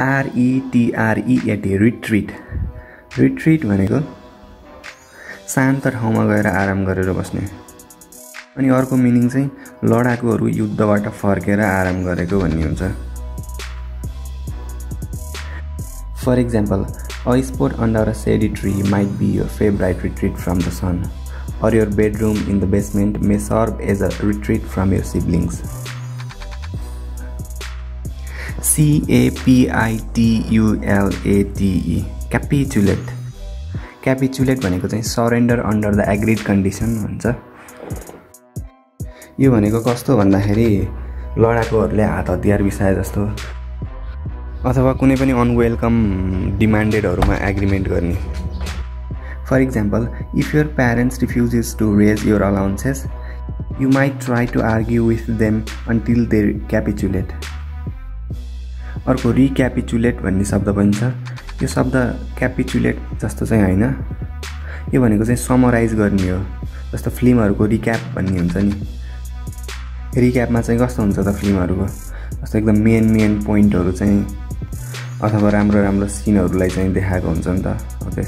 आरइटिआरइएटी retreat retreat भनेको शान्त ठाउँमा गएर आराम गरेर बस्ने. अनि अर्को मिनिङ चाहिँ लडाकुहरू युद्धबाट फर्केर आराम गरेको भन्ने हुन्छ। For example a sport under a shady tree might be your favourite retreat from the sun or your bedroom in the basement may serve as a retreat from your siblings. E capitulate capitulate भनेको चाहिँ surrender under the agreed condition भन्छ यो भनेको कस्तो भन्दाखेरि लडाकुहरूले हात हतियार बिसाए जस्तो अथवा कुनै पनि अनवेलकम डिमान्डेडहरूमा एग्रिमेन्ट गर्ने For example, if your parents refuses to raise your allowances, you might try to argue with them until they capitulate. अर्को रिक्यापिचुलेट भन्ने शब्द पनि छ। यो शब्द क्यापिचुलेट जस्तो चाहिँ होइन। यो भनेको चाहिँ समराइज गर्ने हो जस्तो फिल्महरूको रिक्याप भन्ने हुन्छ नि। रिक्यापमा चाहिँ कस्तो हुन्छ त फिल्महरूको? जस्तो एकदम मेन मेन पोइन्टहरू चाहिँ अथवा राम्रो राम्रो सिनहरूलाई चाहिँ देखाएको हुन्छ नि त। ओके